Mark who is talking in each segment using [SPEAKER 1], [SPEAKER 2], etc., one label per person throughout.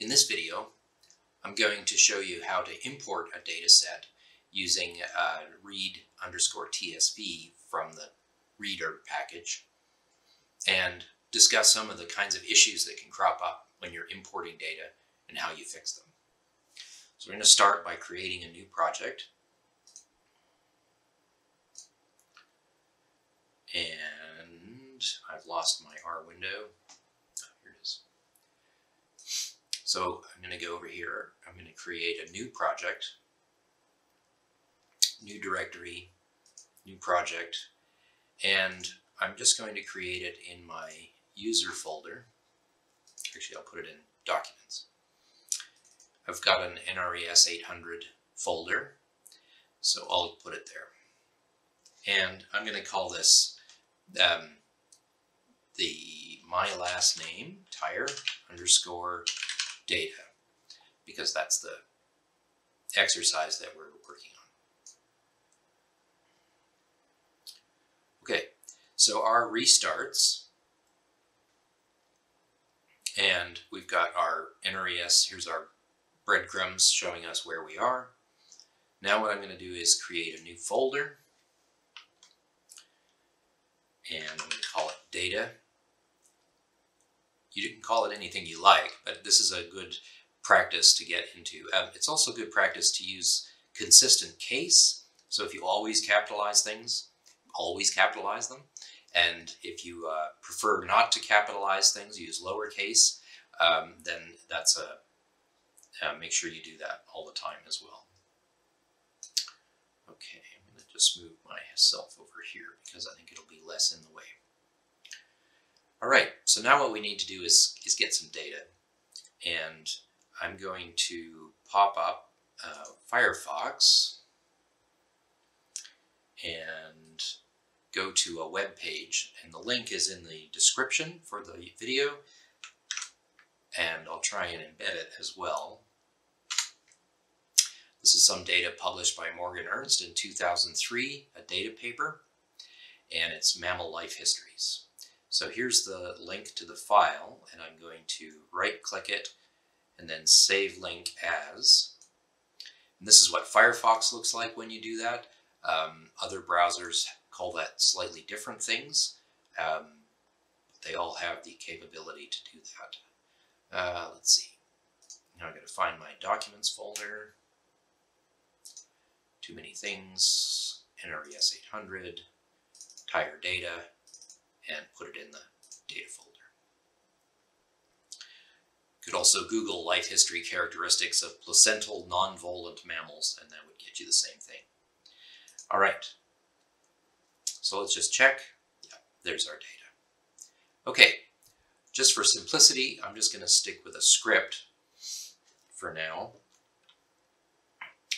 [SPEAKER 1] In this video, I'm going to show you how to import a data set using uh, read underscore TSV from the readr package and discuss some of the kinds of issues that can crop up when you're importing data and how you fix them. So we're going to start by creating a new project. And I've lost my R window. So I'm going to go over here. I'm going to create a new project, new directory, new project, and I'm just going to create it in my user folder. Actually, I'll put it in documents. I've got an NRES 800 folder, so I'll put it there. And I'm going to call this um, the my last name, tyre underscore data because that's the exercise that we're working on. Okay, so our restarts and we've got our NRES, here's our breadcrumbs showing us where we are. Now what I'm going to do is create a new folder and I'm going to call it data you can call it anything you like, but this is a good practice to get into. Um, it's also good practice to use consistent case. So if you always capitalize things, always capitalize them. And if you uh, prefer not to capitalize things, use lowercase, um, then that's a, uh, make sure you do that all the time as well. Okay, I'm going to just move myself over here because I think it'll be less in the way. All right, so now what we need to do is, is get some data. And I'm going to pop up uh, Firefox and go to a web page. And the link is in the description for the video. And I'll try and embed it as well. This is some data published by Morgan Ernest in 2003, a data paper, and it's mammal life histories. So here's the link to the file, and I'm going to right-click it and then save link as. And this is what Firefox looks like when you do that. Um, other browsers call that slightly different things. Um, they all have the capability to do that. Uh, let's see. Now I'm going to find my documents folder. Too many things. NRES 800. Tyre data and put it in the data folder. You could also Google life history characteristics of placental non-volant mammals, and that would get you the same thing. All right, so let's just check. Yeah, there's our data. Okay, just for simplicity, I'm just going to stick with a script for now.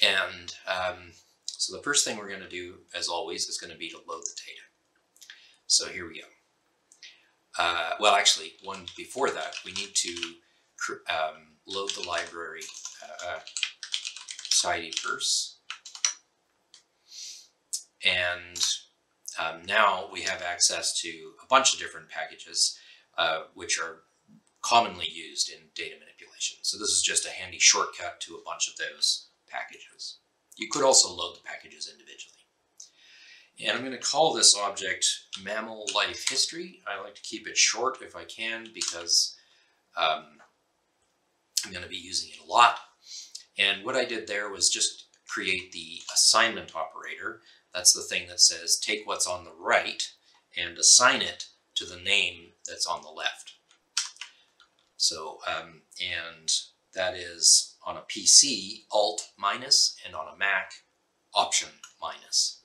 [SPEAKER 1] And um, so the first thing we're going to do, as always, is going to be to load the data. So here we go. Uh, well, actually, one before that, we need to um, load the library uh, first. And um, now we have access to a bunch of different packages uh, which are commonly used in data manipulation. So this is just a handy shortcut to a bunch of those packages. You could also load the packages individually. And I'm going to call this object mammal life history. I like to keep it short if I can because um, I'm going to be using it a lot. And what I did there was just create the assignment operator. That's the thing that says take what's on the right and assign it to the name that's on the left. So, um, and that is on a PC, Alt minus, and on a Mac, Option minus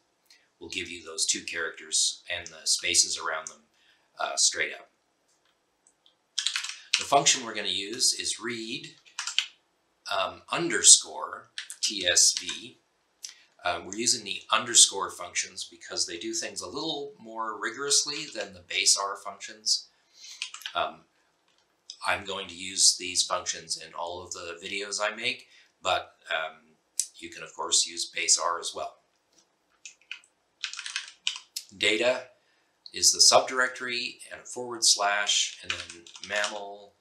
[SPEAKER 1] will give you those two characters and the spaces around them uh, straight up. The function we're going to use is read um, underscore TSV. Um, we're using the underscore functions because they do things a little more rigorously than the base R functions. Um, I'm going to use these functions in all of the videos I make, but um, you can of course use base R as well. Data is the subdirectory and a forward slash and then mammal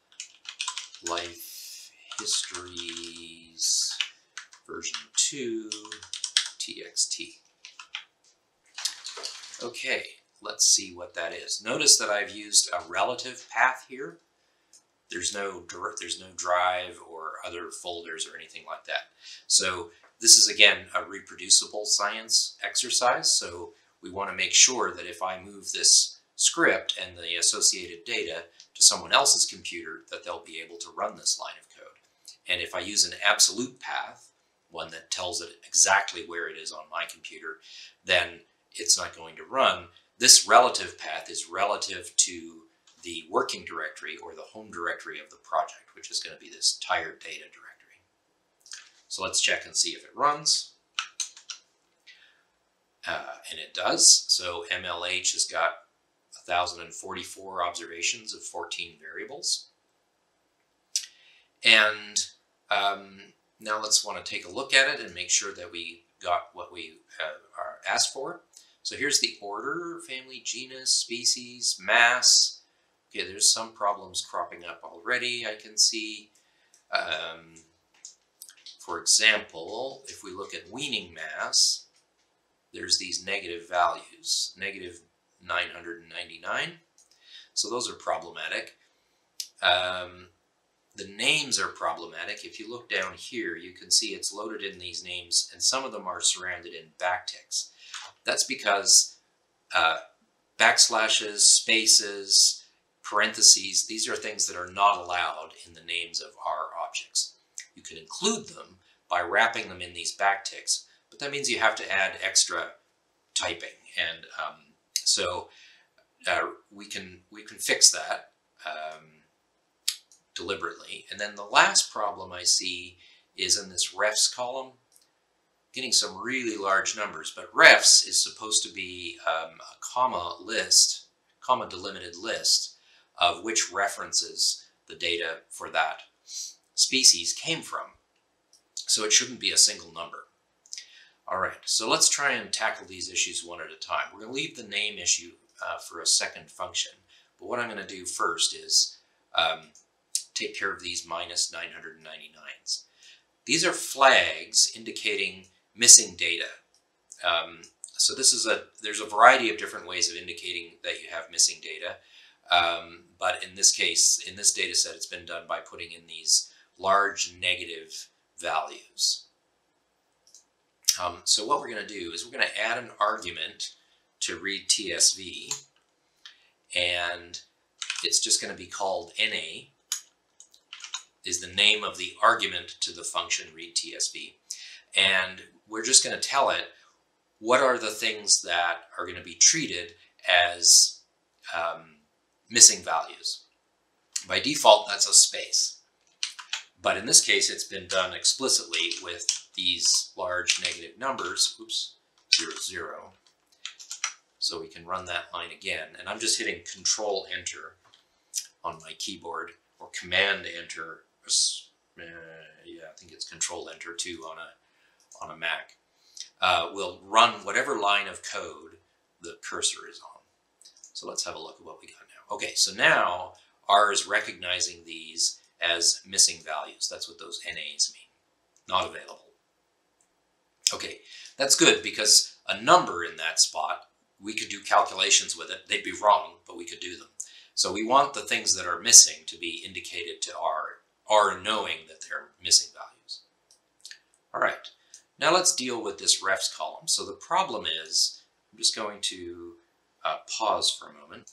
[SPEAKER 1] life histories version 2 txt. Okay, let's see what that is. Notice that I've used a relative path here. There's no there's no drive or other folders or anything like that. So this is again a reproducible science exercise. So we want to make sure that if I move this script and the associated data to someone else's computer that they'll be able to run this line of code. And if I use an absolute path, one that tells it exactly where it is on my computer, then it's not going to run. This relative path is relative to the working directory or the home directory of the project, which is going to be this tired data directory. So let's check and see if it runs. Uh, and it does. So MLH has got 1,044 observations of 14 variables. And um, now let's want to take a look at it and make sure that we got what we uh, are asked for. So here's the order, family, genus, species, mass. Okay, there's some problems cropping up already, I can see. Um, for example, if we look at weaning mass, there's these negative values, negative 999. So those are problematic. Um, the names are problematic. If you look down here, you can see it's loaded in these names, and some of them are surrounded in backticks. That's because uh, backslashes, spaces, parentheses, these are things that are not allowed in the names of R objects. You can include them by wrapping them in these backticks, but that means you have to add extra typing. And um, so uh, we can we can fix that um, deliberately. And then the last problem I see is in this refs column, getting some really large numbers. But refs is supposed to be um, a comma list, comma delimited list of which references the data for that species came from. So it shouldn't be a single number. All right, so let's try and tackle these issues one at a time. We're going to leave the name issue uh, for a second function, but what I'm going to do first is um, take care of these minus 999s. These are flags indicating missing data. Um, so this is a, there's a variety of different ways of indicating that you have missing data. Um, but in this case, in this data set, it's been done by putting in these large negative values. Um, so what we're going to do is we're going to add an argument to read TSV, and it's just going to be called NA, is the name of the argument to the function read TSV. And we're just going to tell it what are the things that are going to be treated as um, missing values. By default, that's a space. But in this case, it's been done explicitly with these large negative numbers, oops, zero, zero. So we can run that line again. And I'm just hitting Control Enter on my keyboard, or Command Enter. Uh, yeah, I think it's Control Enter too on a, on a Mac. Uh, will run whatever line of code the cursor is on. So let's have a look at what we got now. Okay, so now R is recognizing these as missing values. That's what those NAs mean. Not available. Okay, that's good because a number in that spot, we could do calculations with it. They'd be wrong, but we could do them. So we want the things that are missing to be indicated to R, R knowing that they're missing values. All right, now let's deal with this refs column. So the problem is, I'm just going to uh, pause for a moment.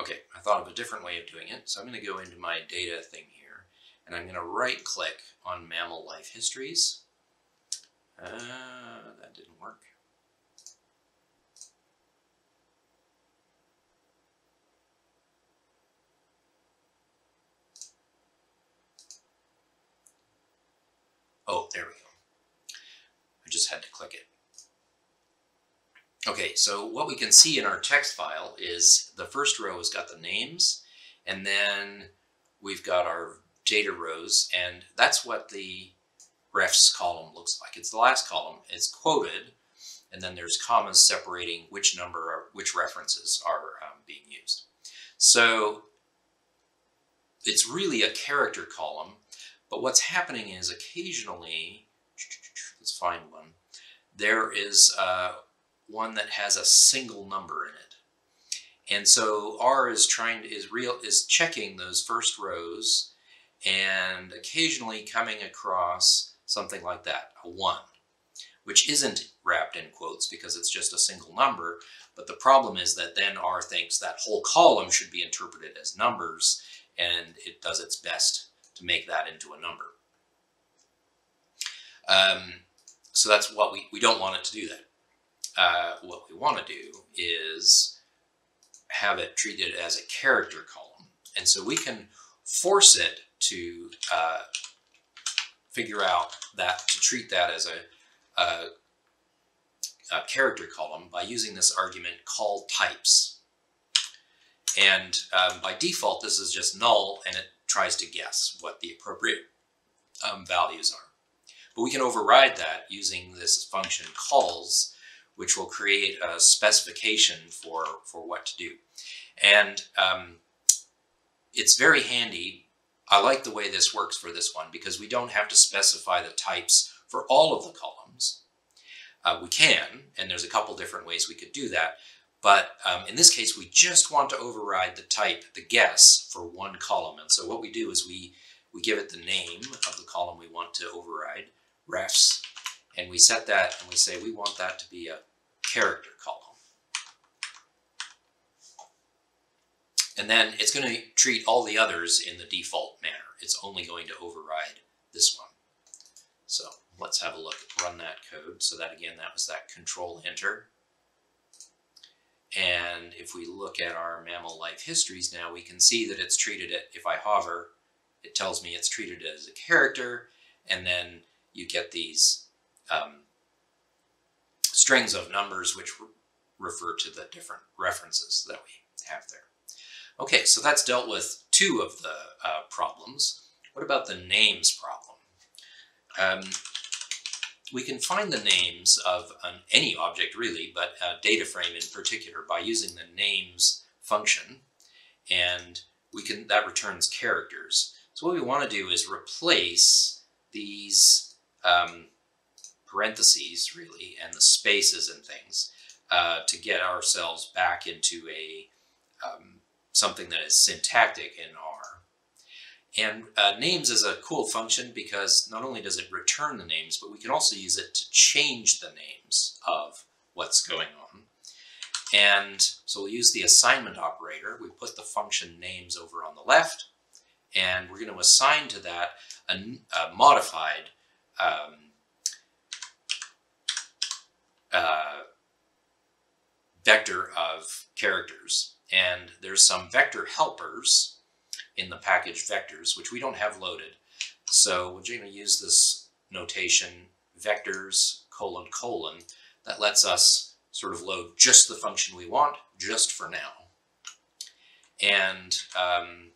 [SPEAKER 1] Okay, I thought of a different way of doing it. So I'm going to go into my data thing here, and I'm going to right click on mammal life histories. Uh, that didn't work. Oh, there we go. I just had to click it. Okay, so what we can see in our text file is the first row has got the names, and then we've got our data rows, and that's what the refs column looks like. It's the last column. It's quoted, and then there's commas separating which number or which references are um, being used. So it's really a character column, But what's happening is occasionally, let's find one, there is uh, one that has a single number in it. And so R is trying to, is real is checking those first rows and occasionally coming across something like that, a 1, which isn't wrapped in quotes because it's just a single number. But the problem is that then R thinks that whole column should be interpreted as numbers, and it does its best to make that into a number. Um, so that's what we, we don't want it to do that. Uh, what we want to do is have it treated as a character column. And so we can force it to uh, figure out that, to treat that as a, a, a character column by using this argument col types. And um, by default, this is just null, and it tries to guess what the appropriate um, values are. But we can override that using this function cols, which will create a specification for, for what to do. And um, it's very handy. I like the way this works for this one because we don't have to specify the types for all of the columns. Uh, we can, and there's a couple different ways we could do that. But um, in this case, we just want to override the type, the guess, for one column. And so what we do is we, we give it the name of the column we want to override, refs, and we set that and we say we want that to be a character column. And then it's going to treat all the others in the default manner. It's only going to override this one. So let's have a look, run that code. So that again, that was that control enter. And if we look at our mammal life histories now, we can see that it's treated it, if I hover, it tells me it's treated as a character, and then you get these um, strings of numbers which re refer to the different references that we have there. Okay, so that's dealt with two of the uh, problems. What about the names problem? Um, we can find the names of an, any object really, but a data frame in particular by using the names function, and we can that returns characters. So what we want to do is replace these um, parentheses really and the spaces and things uh, to get ourselves back into a um, something that is syntactic in R. And uh, names is a cool function because not only does it return the names, but we can also use it to change the names of what's going on. And so we'll use the assignment operator. We put the function names over on the left, and we're going to assign to that a, a modified um, uh, vector of characters. And there's some vector helpers in the package vctrs, which we don't have loaded. So we're going to use this notation vctrs colon colon that lets us sort of load just the function we want just for now. And um,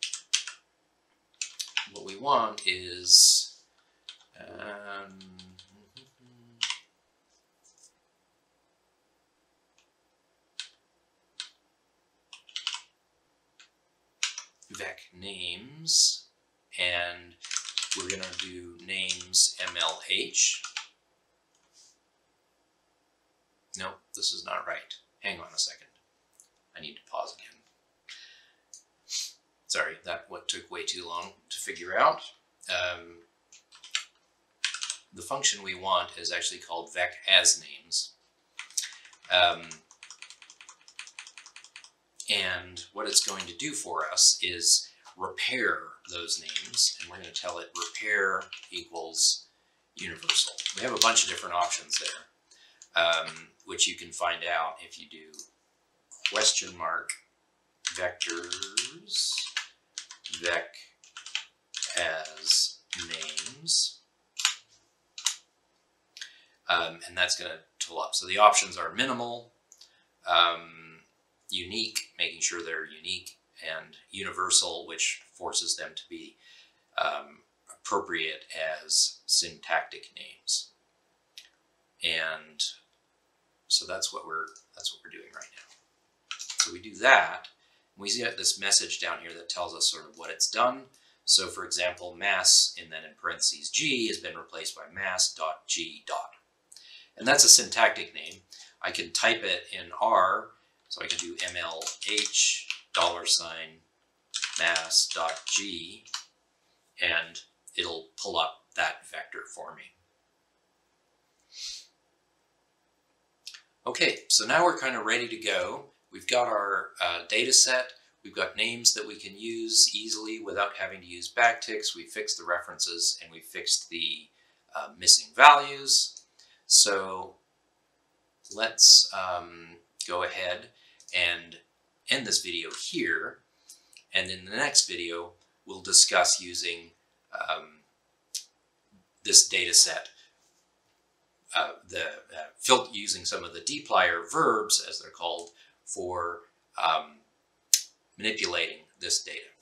[SPEAKER 1] what we want is um, vec names, and we're going to do names MLH. No, this is not right. Hang on a second. I need to pause again. Sorry, that what took way too long to figure out. Um, the function we want is actually called vec as names. Um, and what it's going to do for us is repair those names. And we're going to tell it repair equals universal. We have a bunch of different options there, um, which you can find out if you do question mark vctrs vec as names. Um, and that's going to tool up. So the options are minimal, um, unique, making sure they're unique, and universal, which forces them to be um, appropriate as syntactic names. And so that's what we're that's what we're doing right now. So we do that, And we see this message down here that tells us sort of what it's done. So for example, mass and then in parentheses g has been replaced by mass dot g dot. And that's a syntactic name. I can type it in R, so I can do mlh dollar sign mass.g and it'll pull up that vector for me. Okay, so now we're kind of ready to go. We've got our uh, data set. We've got names that we can use easily without having to use backticks. We fixed the references and we fixed the uh, missing values. So let's um, go ahead and end this video here. And in the next video, we'll discuss using um, this data set, uh, the uh, using some of the dplyr verbs, as they're called, for um, manipulating this data.